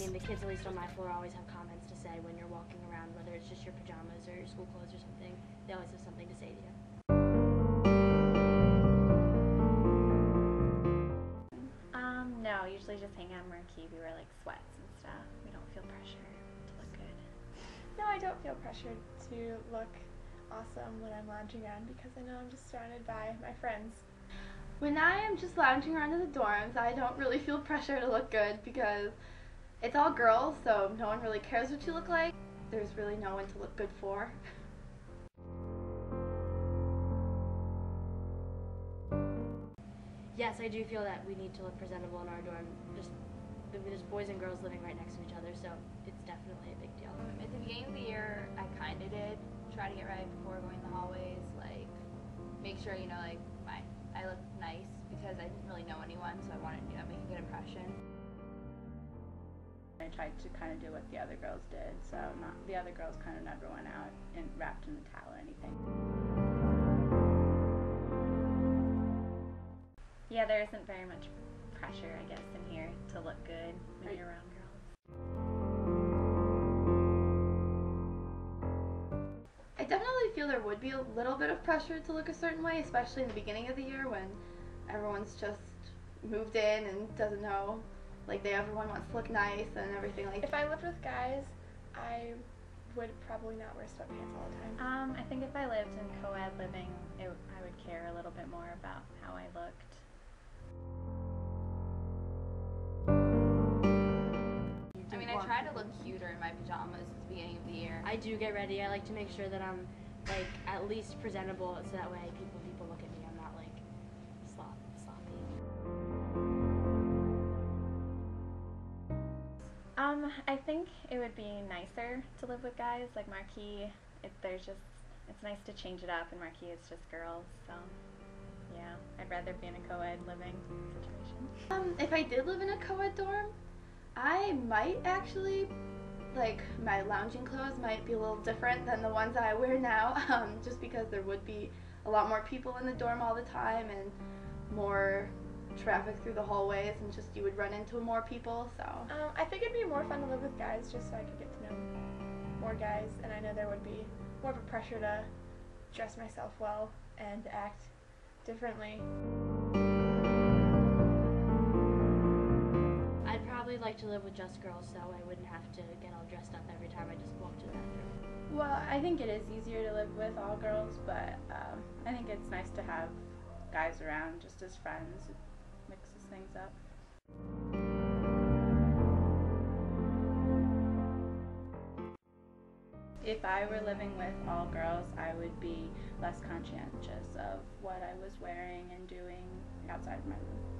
mean, the kids, at least on my floor, always have comments to say when you're walking around, whether it's just your pajamas or your school clothes or something. They always have something to say to you. Um, no, usually just hang out in Marquis. We wear like sweats and stuff. We don't feel pressure to look good. No, I don't feel pressured to look awesome when I'm lounging around because I know I'm just surrounded by my friends. When I am just lounging around in the dorms, I don't really feel pressure to look good because it's all girls, so no one really cares what you look like. There's really no one to look good for. Yes, I do feel that we need to look presentable in our dorm. Just there's boys and girls living right next to each other, so it's definitely a big deal. Um, at the beginning of the year, I kind of did try to get right before going in the hallways, like make sure you know like my I looked nice because I didn't really know anyone, so I wanted you know make a good impression. I tried to kind of do what the other girls did, so not the other girls kind of never went out and wrapped in a towel or anything. Yeah, there isn't very much pressure, I guess, in here to look good when you're around girls. Definitely feel there would be a little bit of pressure to look a certain way, especially in the beginning of the year when everyone's just moved in and doesn't know. Like they everyone wants to look nice and everything like If I lived with guys, I would probably not wear sweatpants all the time. Um, I think if I lived in co-ed living, it, I would care a little bit more about how I looked. I mean, I try to look cuter in my pajamas at the beginning of the year. I do get ready. I like to make sure that I'm like at least presentable, so that way people people look at me. I'm not like slop, sloppy. Um, I think it would be nicer to live with guys like Marquis. If there's just, it's nice to change it up, and Marquis is just girls. So, yeah, I'd rather be in a co-ed living situation. Um, if I did live in a co-ed dorm, I might actually, like, my lounging clothes might be a little different than the ones that I wear now, um, just because there would be a lot more people in the dorm all the time and more traffic through the hallways and just you would run into more people, so. Um, I think it'd be more fun to live with guys just so I could get to know more guys, and I know there would be more of a pressure to dress myself well and act differently. I'd like to live with just girls, so I wouldn't have to get all dressed up every time I just walk to the bathroom. Well, I think it is easier to live with all girls, but um, I think it's nice to have guys around just as friends. It mixes things up. If I were living with all girls, I would be less conscientious of what I was wearing and doing outside of my room.